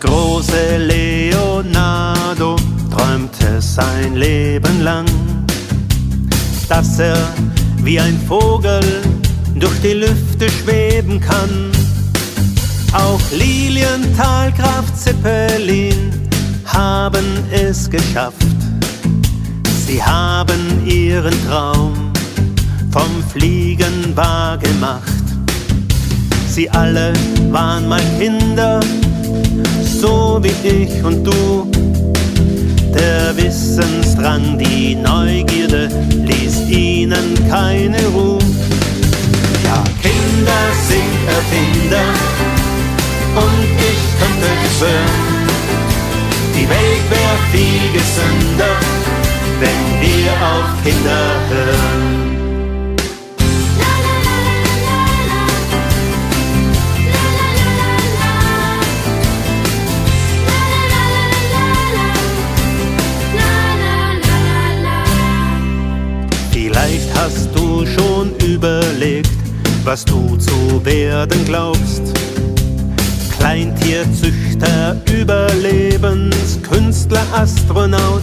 große Leonardo träumte sein Leben lang, dass er wie ein Vogel durch die Lüfte schweben kann. Auch Lilienthal, Graf Zeppelin haben es geschafft. Sie haben ihren Traum vom Fliegen wahr gemacht. Sie alle waren mal Kinder, so wie ich und du. Der Wissensdrang, die Neugierde ließ ihnen keine Ruhe. Ja, Kinder sind Erfinder und ich könnte schwören, die Welt wäre viel gesünder, wenn wir auf Kinder hören. Was du zu werden glaubst. Kleintierzüchter, Überlebenskünstler, Astronaut.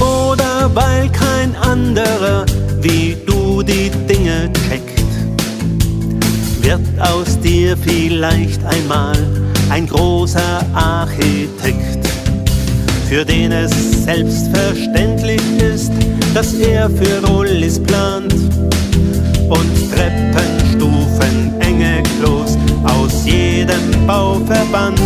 Oder weil kein anderer wie du die Dinge checkt, wird aus dir vielleicht einmal ein großer Architekt, für den es selbstverständlich ist, dass er für Rollis plant und Treppenstufen, enge Klos aus jedem Bauverband.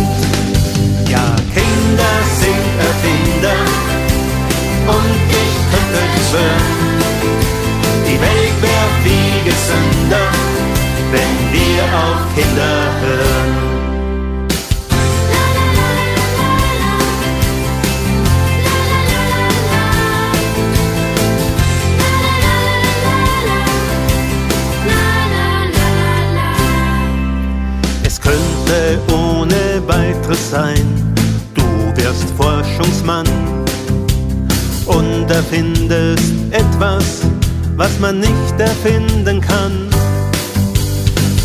Könnte ohne weiteres sein, du wirst Forschungsmann und erfindest etwas, was man nicht erfinden kann.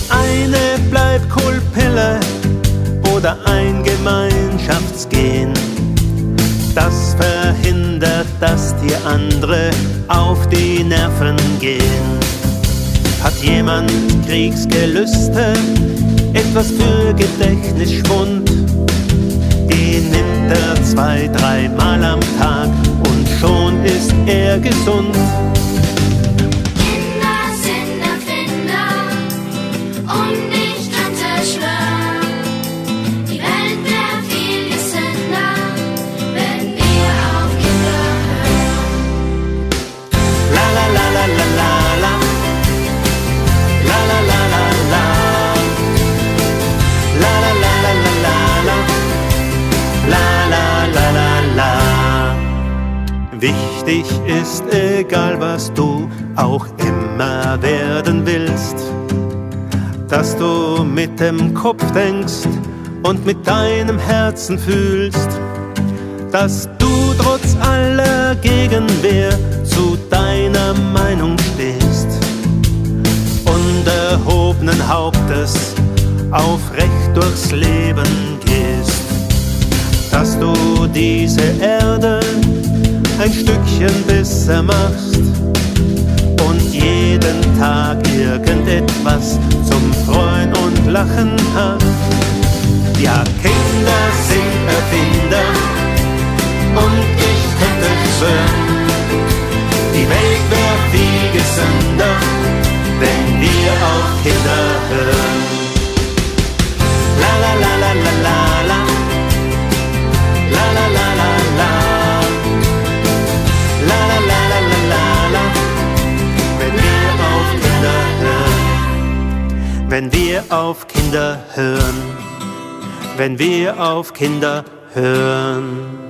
Eine Bleibkohlpille oder ein Gemeinschaftsgen, das verhindert, dass dir andere auf die Nerven gehen. Hat jemand Kriegsgelüste, etwas für Gedächtnisschwund? Den nimmt er zwei, dreimal am Tag und schon ist er gesund. Wichtig ist, egal was du auch immer werden willst, dass du mit dem Kopf denkst und mit deinem Herzen fühlst dass du trotz aller Gegenwehr zu deiner Meinung stehst und erhobenen Hauptes aufrecht durchs Leben gehst, dass du diese ein Stückchen besser machst und jeden Tag irgendetwas zum Freuen und Lachen hast. Ja, Kinder sind Erfinder und ich könnte schwören, die Welt wäre viel gesünder, wenn wir auf Kinder hören. Wenn wir auf Kinder hören. Wenn wir auf Kinder hören.